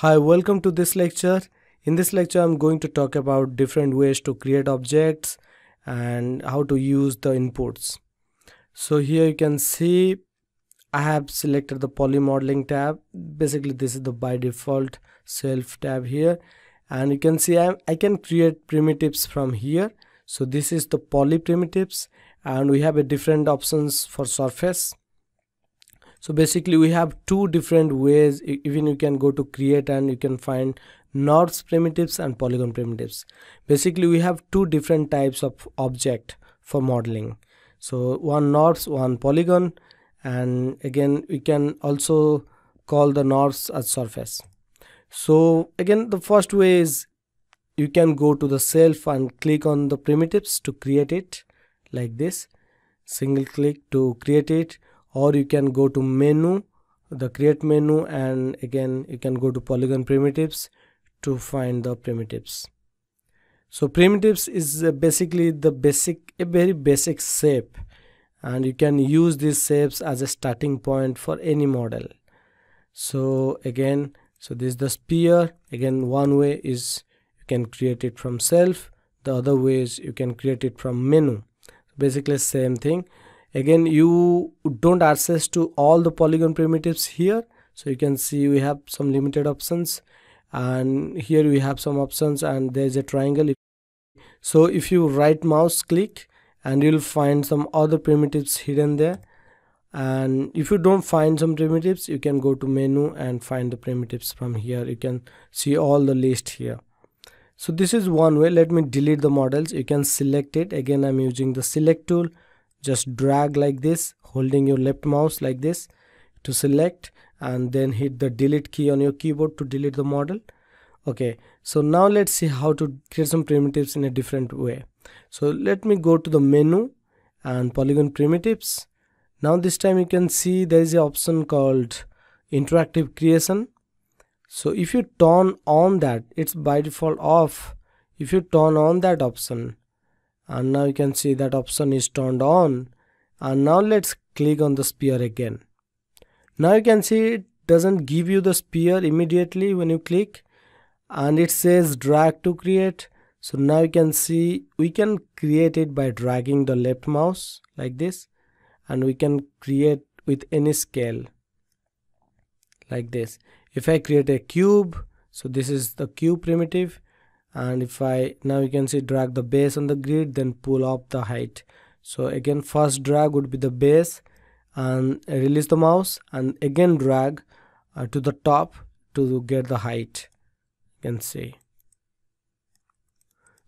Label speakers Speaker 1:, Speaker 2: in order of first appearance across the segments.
Speaker 1: Hi, welcome to this lecture. In this lecture, I'm going to talk about different ways to create objects and how to use the inputs. So here you can see I have selected the poly modeling tab. Basically, this is the by default shelf tab here. And you can see I, I can create primitives from here. So this is the poly primitives and we have a different options for surface so basically we have two different ways even you can go to create and you can find NURBS primitives and polygon primitives. Basically we have two different types of object for modeling. So one NURBS one polygon and again we can also call the NURBS as surface. So again the first way is you can go to the shelf and click on the primitives to create it like this. Single click to create it or you can go to menu the create menu and again you can go to polygon primitives to find the primitives. So primitives is uh, basically the basic a very basic shape. And you can use these shapes as a starting point for any model. So again so this is the sphere. Again one way is you can create it from shelf the other way is you can create it from menu. Basically same thing again you don't access to all the polygon primitives here. So you can see we have some limited options and here we have some options and there's a triangle. So if you right mouse click and you'll find some other primitives hidden there. And if you don't find some primitives you can go to menu and find the primitives from here. You can see all the list here. So this is one way. Let me delete the models. You can select it. Again i'm using the select tool just drag like this holding your left mouse like this to select and then hit the delete key on your keyboard to delete the model. Okay so now let's see how to create some primitives in a different way. So let me go to the menu and polygon primitives. Now this time you can see there is an option called interactive creation. So if you turn on that it's by default off. If you turn on that option and now you can see that option is turned on. And now let's click on the sphere again. Now you can see it doesn't give you the sphere immediately when you click. And it says drag to create. So now you can see we can create it by dragging the left mouse like this. And we can create with any scale like this. If I create a cube so this is the cube primitive and if I now you can see drag the base on the grid then pull up the height. So again first drag would be the base and release the mouse and again drag uh, to the top to get the height. You can see.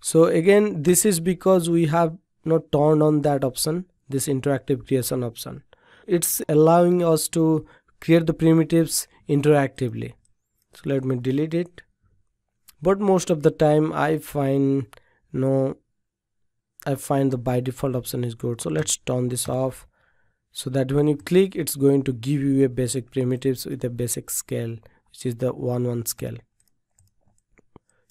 Speaker 1: So again this is because we have not turned on that option this interactive creation option. It's allowing us to create the primitives interactively. So let me delete it but most of the time I find no I find the by default option is good. So let's turn this off so that when you click it's going to give you a basic primitives with a basic scale which is the 1 1 scale.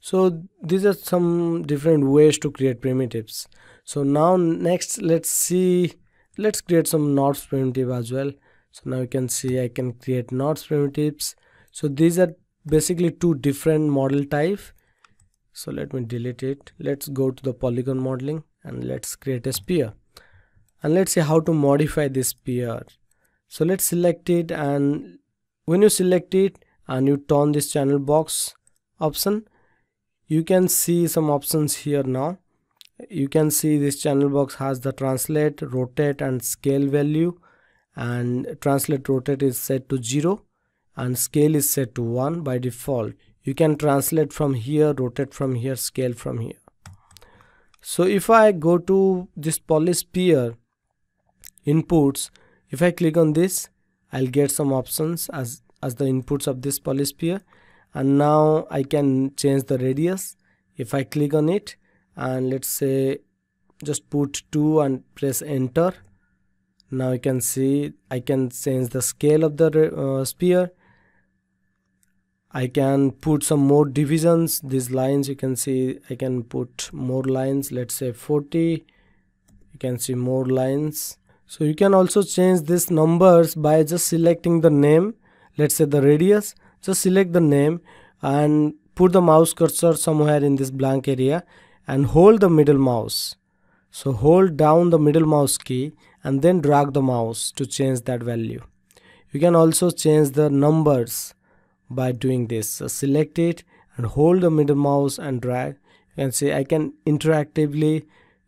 Speaker 1: So these are some different ways to create primitives. So now next let's see let's create some NURBS primitive as well. So now you can see I can create NURBS primitives. So these are basically two different model type. So let me delete it. Let's go to the polygon modeling and let's create a sphere. And let's see how to modify this sphere. So let's select it and when you select it and you turn this channel box option you can see some options here now. You can see this channel box has the translate rotate and scale value. And translate rotate is set to 0 and scale is set to 1 by default. You can translate from here rotate from here scale from here. So if I go to this polysphere inputs if I click on this I'll get some options as as the inputs of this polysphere. And now I can change the radius. If I click on it and let's say just put 2 and press enter now you can see I can change the scale of the uh, sphere I can put some more divisions. These lines you can see I can put more lines. Let's say 40 you can see more lines. So you can also change these numbers by just selecting the name. Let's say the radius. Just select the name and put the mouse cursor somewhere in this blank area and hold the middle mouse. So hold down the middle mouse key and then drag the mouse to change that value. You can also change the numbers by doing this. So select it and hold the middle mouse and drag you can see I can interactively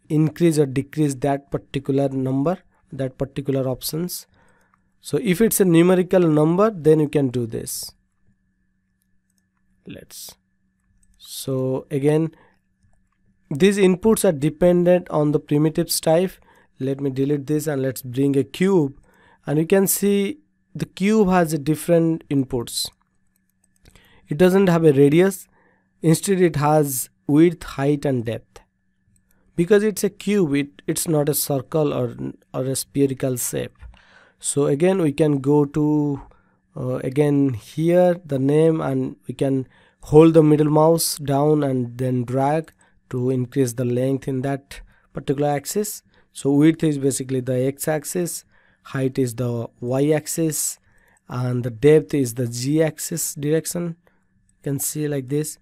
Speaker 1: increase or decrease that particular number that particular options. So if it's a numerical number then you can do this. Let's. So again these inputs are dependent on the primitives type let me delete this and let's bring a cube. And you can see the cube has different inputs it doesn't have a radius. Instead it has width height and depth. Because it's a cube it, it's not a circle or or a spherical shape. So again we can go to uh, again here the name and we can hold the middle mouse down and then drag to increase the length in that particular axis. So width is basically the x-axis height is the y-axis and the depth is the z-axis direction can see like this.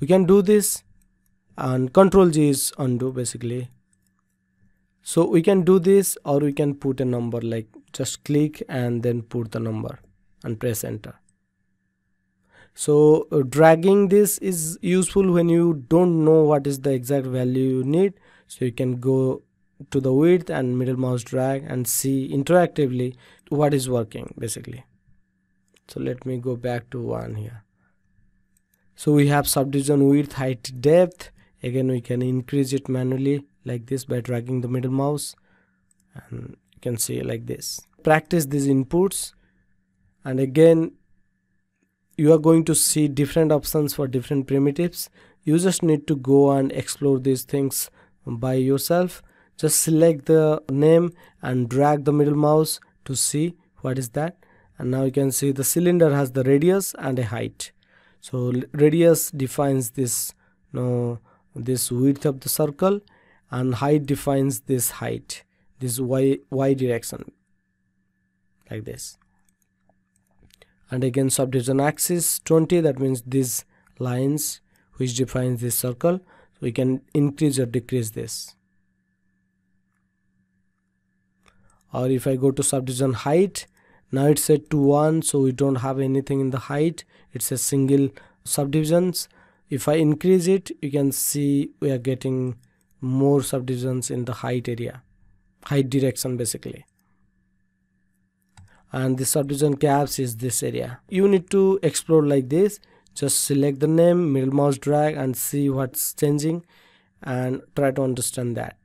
Speaker 1: We can do this and control G is undo basically. So we can do this or we can put a number like just click and then put the number and press enter. So uh, dragging this is useful when you don't know what is the exact value you need. So you can go to the width and middle mouse drag and see interactively what is working basically. So let me go back to one here so we have subdivision width height depth. Again we can increase it manually like this by dragging the middle mouse. And you can see like this. Practice these inputs. And again you are going to see different options for different primitives. You just need to go and explore these things by yourself. Just select the name and drag the middle mouse to see what is that. And now you can see the cylinder has the radius and a height so radius defines this you know, this width of the circle and height defines this height this y y direction like this. And again subdivision axis 20 that means these lines which defines this circle. So we can increase or decrease this. Or if I go to subdivision height now it's set to 1 so we don't have anything in the height. It's a single subdivisions. If I increase it you can see we are getting more subdivisions in the height area height direction basically. And the subdivision caps is this area. You need to explore like this. Just select the name middle mouse drag and see what's changing and try to understand that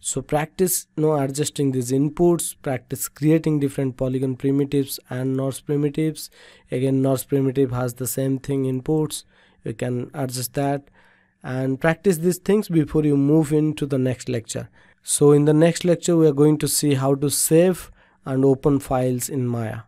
Speaker 1: so practice you know adjusting these inputs practice creating different polygon primitives and NURBS primitives. Again NURBS primitive has the same thing inputs. You can adjust that and practice these things before you move into the next lecture. So in the next lecture we are going to see how to save and open files in Maya